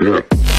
Yeah.